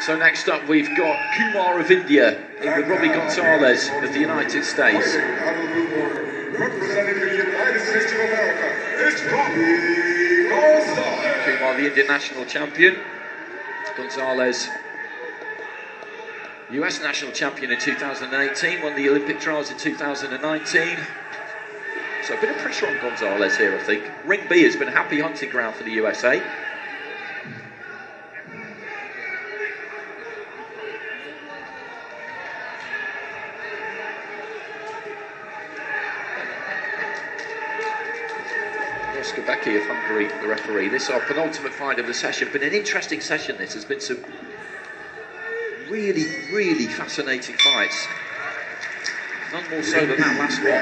So next up we've got Kumar of India in with Robbie Gonzales of the United States. Kumar, the Indian national champion. Gonzales, US national champion in 2018, won the Olympic trials in 2019. So a bit of pressure on Gonzales here, I think. Ring B has been a happy hunting ground for the USA. Hungary, the referee. This is our penultimate fight of the session. Been an interesting session. This has been some really, really fascinating fights. None more so than that last one.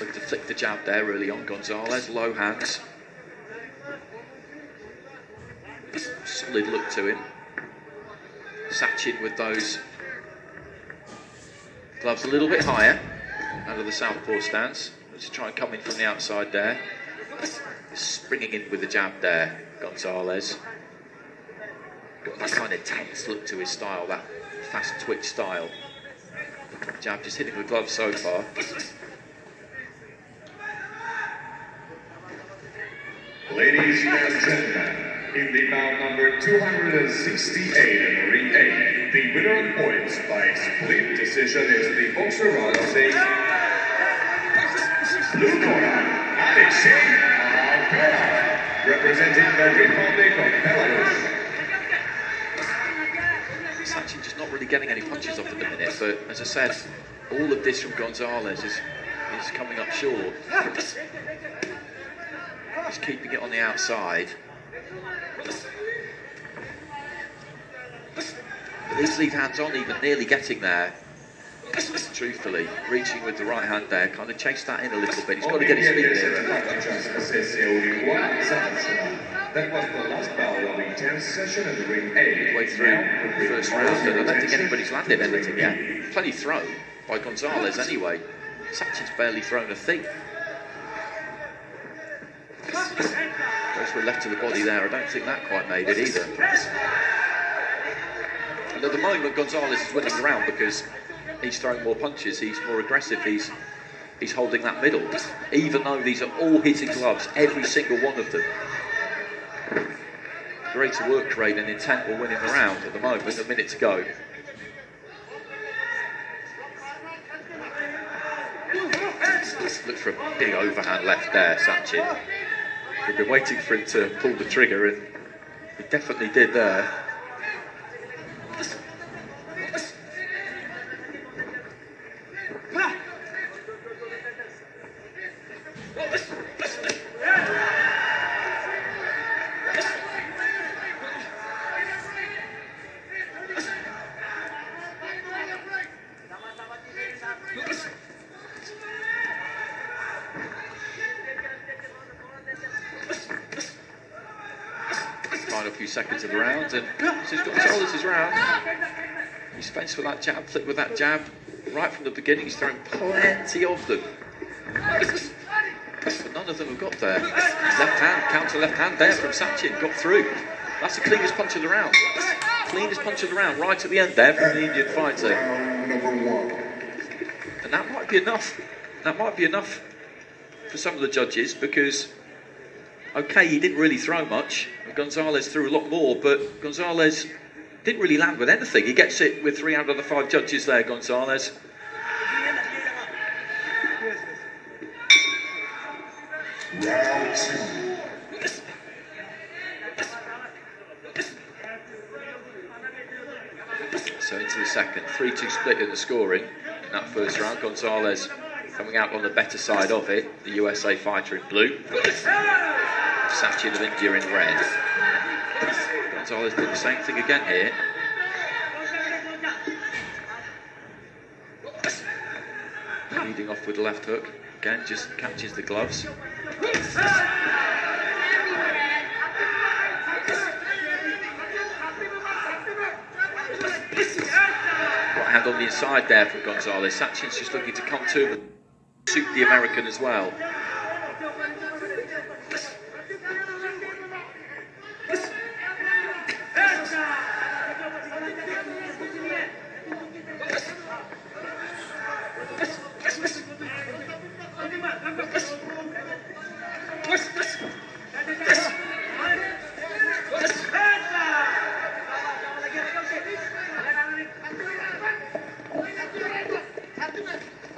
Looking to flick the jab there early on. Gonzales, low hands. Solid look to him. Sachin with those gloves a little bit higher of the southpaw stance. Let's try and come in from the outside there. Springing in with the jab there, Gonzales. Got that kind of tense look to his style, that fast twitch style. Jab just hitting the glove so far. Ladies and gentlemen, in the bout number 268 in the ring A, the winner on points by split decision is the boxer out of corner, Alexei representing the Republic of Belarus. Sachin just not really getting any punches off at the minute, but as I said, all of this from Gonzales is, is coming up short. He's keeping it on the outside. But these lead hands on even nearly getting there. Truthfully, reaching with the right hand there, kind of chase that in a little bit. He's got to get his feet nearer. That was the last bout of the 10th session in the ring A. Way through the first round, and I don't think anybody's landed anything yet. Plenty thrown by Gonzales anyway. Sachin's barely thrown a thing. Goes for left to the body there. I don't think that quite made it either. And at the moment, Gonzales is winning the round because he's throwing more punches. He's more aggressive. He's he's holding that middle. Even though these are all hitting gloves, every single one of them. Greater work rate and intent will win him the round at the moment. A minute to go. Look for a big overhand left there, Sachin. We've been waiting for him to pull the trigger, and he definitely did there. Few seconds of the round, and he's got Gonzales's round. He's fenced with that jab, flicked with that jab. Right from the beginning, he's throwing plenty of them. But none of them have got there. Left hand, counter left hand there from Sachin, got through. That's the cleanest punch of the round. Cleanest punch of the round, right at the end there from the Indian fighter. Round. And that might be enough. That might be enough for some of the judges because, okay, he didn't really throw much. Gonzales threw a lot more, but Gonzales didn't really land with anything. He gets it with three out of the five judges there, Gonzales. So into the second, 3 2 split in the scoring in that first round. Gonzales coming out on the better side of it, the USA fighter in blue. Sachin of India in red. Gonzales did the same thing again here. Leading off with the left hook. Again, just catches the gloves. Right hand on the inside there from Gonzales. Sachin's just looking to come to suit the American as well.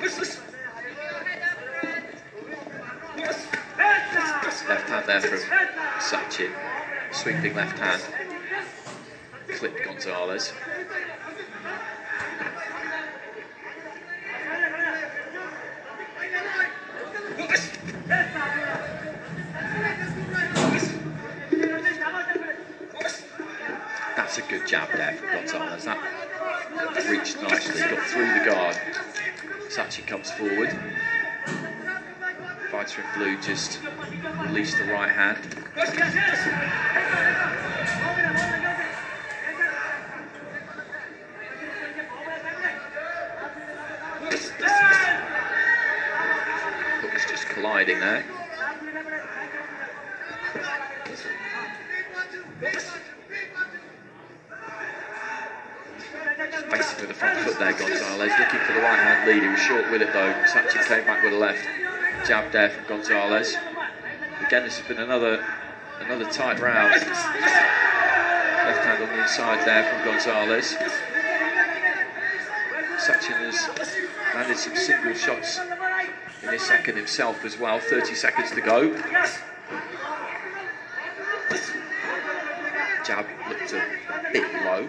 This is there from Sachin. Sweeping left hand. Clipped Gonzales. That's a good jab there from Gonzales. That reached nicely, got through the guard. Sachin comes forward. Fighter in blue just released the right hand. Hook's just colliding there. Facing with the front foot there, Gonzales. Looking for the right hand lead. He was short with it though. Sachin came back with a left. Jab there from Gonzales. Again, this has been another another tight round. Left hand on the inside there from Gonzales. Sachin has landed some single shots in this second himself as well. 30 seconds to go. Jab looked a bit low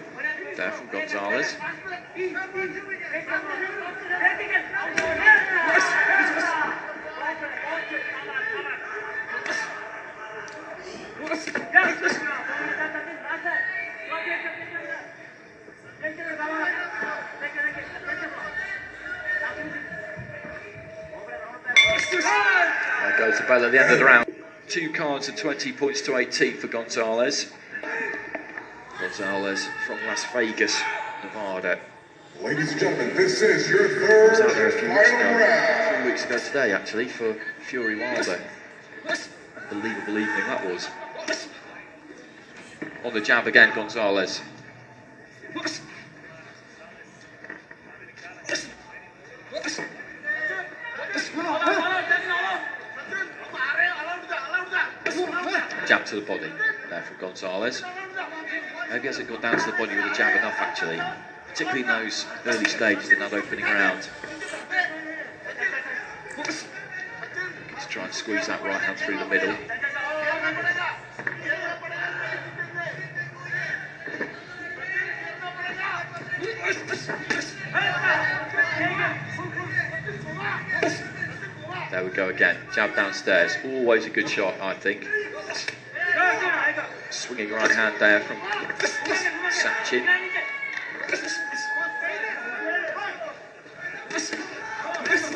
there from Gonzales. There goes to bell at the end of the round. Two cards and 20 points to 18 for Gonzales. Gonzales from Las Vegas, Nevada. Ladies and gentlemen, this is your third out there a and few weeks final ago, round. a few weeks ago today actually, for Fury Wilder. Unbelievable evening that was. On the jab again, Gonzales. Jab to the body there from Gonzales. Maybe hasn't got down to the body with a jab enough actually, particularly in those early stages in that opening round. Let's try and squeeze that right hand through the middle. There we go again. Jab downstairs. Always a good shot, I think. Swinging right hand there from Sachin. He's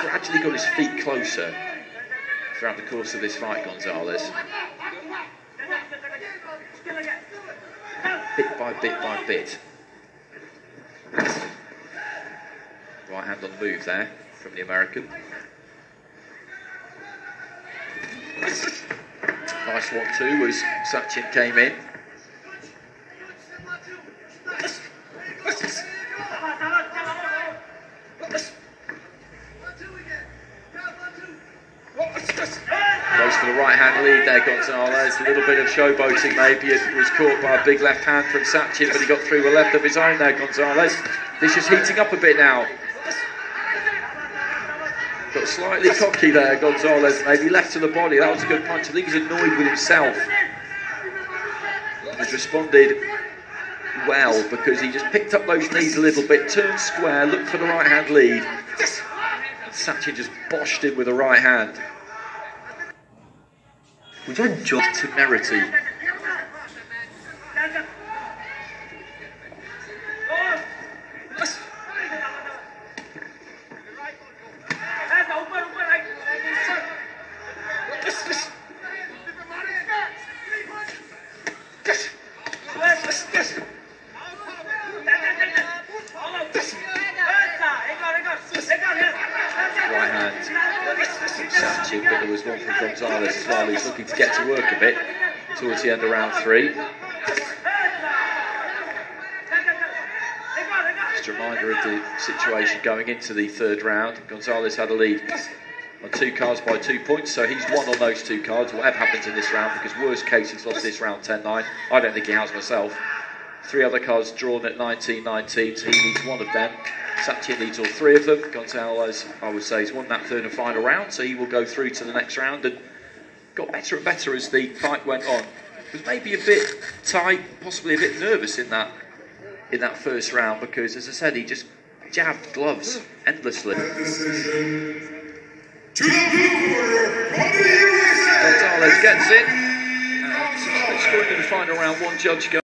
gradually got his feet closer throughout the course of this fight, Gonzales. Bit by bit by bit. Right hand on the move there from the American. Nice one too as Sachin came in. For the right hand lead there, Gonzales. A little bit of showboating maybe. It was caught by a big left hand from Sachin, but he got through a left of his own there, Gonzales. This is heating up a bit now. Got slightly cocky there, Gonzales. Maybe left to the body. That was a good punch. I think he's annoyed with himself. He's responded well because he just picked up those knees a little bit, turned square, looked for the right hand lead. Sachin just boshed him with the right hand. Would you enjoy temerity? Right One from Gonzales as well. He's looking to get to work a bit towards the end of round three. Just a reminder of the situation going into the third round. Gonzales had a lead on two cards by two points, so he's won on those two cards. Whatever happens in this round, because worst case he's lost this round 10 9. I don't think he has myself. Three other cards drawn at 19 19, so he needs one of them. Sachin needs all three of them. Gonzales, I would say, has won that third and final round, so he will go through to the next round and got better and better as the fight went on. Was maybe a bit tight, possibly a bit nervous in that in that first round because, as I said, he just jabbed gloves endlessly. Decision to the blue corner from the USA. Gonzales gets. And it's going to the final round. One judge goes.